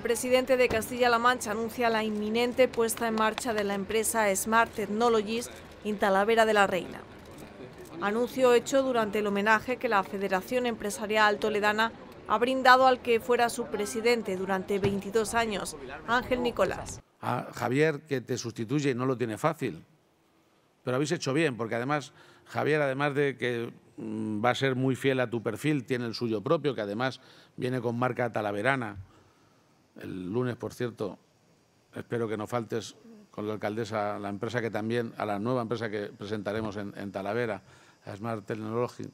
presidente de Castilla-La Mancha anuncia la inminente puesta en marcha de la empresa Smart Technologies en Talavera de la Reina. Anuncio hecho durante el homenaje que la Federación Empresarial Toledana ha brindado al que fuera su presidente durante 22 años, Ángel Nicolás. Javier, que te sustituye, no lo tiene fácil, pero habéis hecho bien, porque además Javier, además de que mm, va a ser muy fiel a tu perfil, tiene el suyo propio, que además viene con marca talaverana. El lunes, por cierto, espero que no faltes con la alcaldesa, la empresa que también, a la nueva empresa que presentaremos en, Talavera, Smart Technology.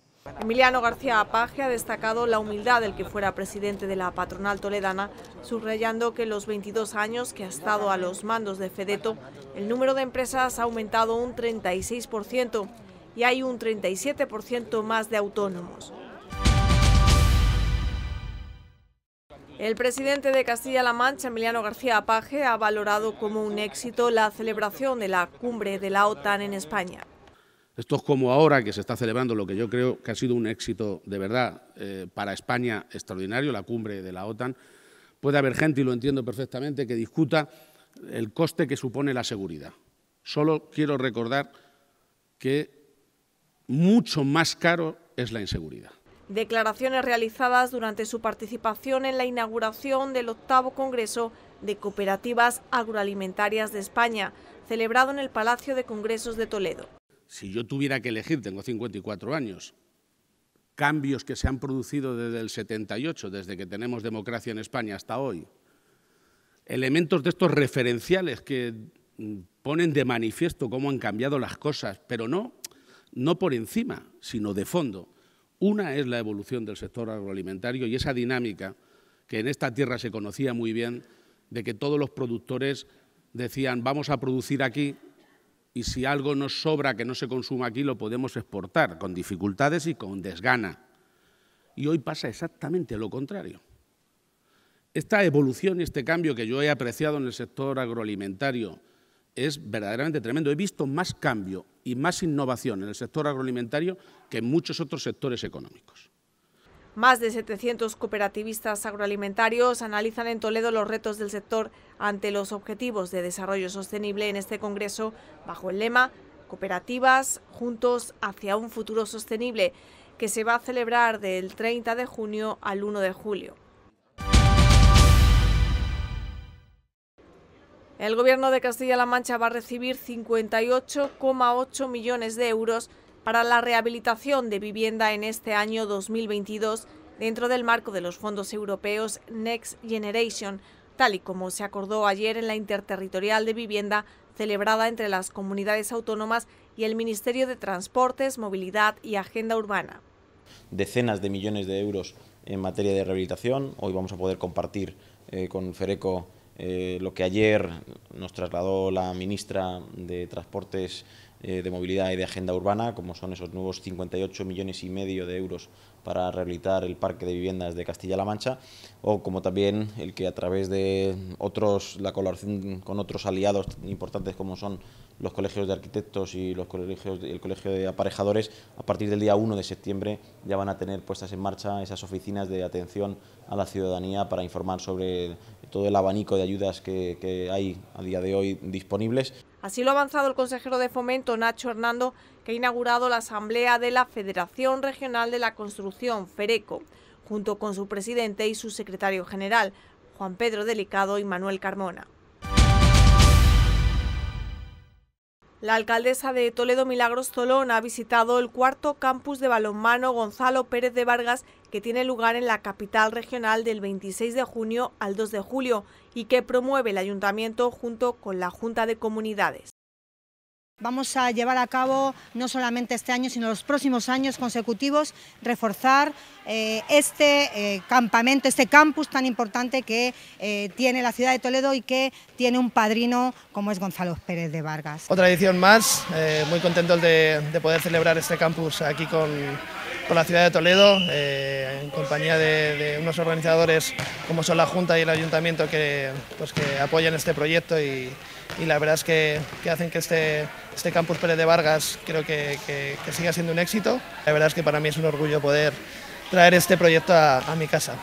Emiliano García Apaje ha destacado la humildad del que fuera presidente de la patronal toledana, subrayando que en los 22 años que ha estado a los mandos de Fedeto, el número de empresas ha aumentado un 36% y hay un 37% más de autónomos. El presidente de Castilla-La Mancha, Emiliano García Apaje, ha valorado como un éxito la celebración de la cumbre de la OTAN en España. Esto es como ahora que se está celebrando lo que yo creo que ha sido un éxito de verdad eh, para España extraordinario, la cumbre de la OTAN. Puede haber gente, y lo entiendo perfectamente, que discuta el coste que supone la seguridad. Solo quiero recordar que mucho más caro es la inseguridad. Declaraciones realizadas durante su participación en la inauguración del octavo Congreso de Cooperativas Agroalimentarias de España, celebrado en el Palacio de Congresos de Toledo. Si yo tuviera que elegir, tengo 54 años, cambios que se han producido desde el 78, desde que tenemos democracia en España hasta hoy, elementos de estos referenciales que mm, ponen de manifiesto cómo han cambiado las cosas, pero no no por encima, sino de fondo. Una es la evolución del sector agroalimentario y esa dinámica que en esta tierra se conocía muy bien, de que todos los productores decían vamos a producir aquí y si algo nos sobra que no se consuma aquí lo podemos exportar con dificultades y con desgana. Y hoy pasa exactamente lo contrario. Esta evolución y este cambio que yo he apreciado en el sector agroalimentario es verdaderamente tremendo. He visto más cambio y más innovación en el sector agroalimentario que en muchos otros sectores económicos. Más de 700 cooperativistas agroalimentarios analizan en Toledo los retos del sector ante los objetivos de desarrollo sostenible en este congreso bajo el lema Cooperativas juntos hacia un futuro sostenible que se va a celebrar del 30 de junio al 1 de julio. El Gobierno de Castilla-La Mancha va a recibir 58,8 millones de euros para la rehabilitación de vivienda en este año 2022 dentro del marco de los fondos europeos Next Generation, tal y como se acordó ayer en la Interterritorial de Vivienda celebrada entre las comunidades autónomas y el Ministerio de Transportes, Movilidad y Agenda Urbana. Decenas de millones de euros en materia de rehabilitación. Hoy vamos a poder compartir eh, con Fereco eh, lo que ayer nos trasladó la ministra de Transportes, eh, de Movilidad y de Agenda Urbana, como son esos nuevos 58 millones y medio de euros para rehabilitar el parque de viviendas de Castilla-La Mancha, o como también el que a través de otros, la colaboración con otros aliados importantes como son los colegios de arquitectos y los colegios, el colegio de aparejadores, a partir del día 1 de septiembre ya van a tener puestas en marcha esas oficinas de atención a la ciudadanía para informar sobre todo el abanico de ayudas que, que hay a día de hoy disponibles. Así lo ha avanzado el consejero de Fomento, Nacho Hernando, que ha inaugurado la Asamblea de la Federación Regional de la Construcción, FERECO, junto con su presidente y su secretario general, Juan Pedro Delicado y Manuel Carmona. La alcaldesa de Toledo Milagros Tolón ha visitado el cuarto campus de balonmano Gonzalo Pérez de Vargas que tiene lugar en la capital regional del 26 de junio al 2 de julio y que promueve el ayuntamiento junto con la Junta de Comunidades. Vamos a llevar a cabo no solamente este año, sino los próximos años consecutivos, reforzar eh, este eh, campamento, este campus tan importante que eh, tiene la ciudad de Toledo y que tiene un padrino como es Gonzalo Pérez de Vargas. Otra edición más, muy contentos de, poder celebrar este campus aquí con, la ciudad de Toledo, en compañía de, unos organizadores como son la Junta y el Ayuntamiento que, pues, que apoyan este proyecto y, la verdad es que, hacen que este, este campus Pérez de Vargas creo que, siga siendo un éxito. La verdad es que para mí es un orgullo poder traer este proyecto a mi casa.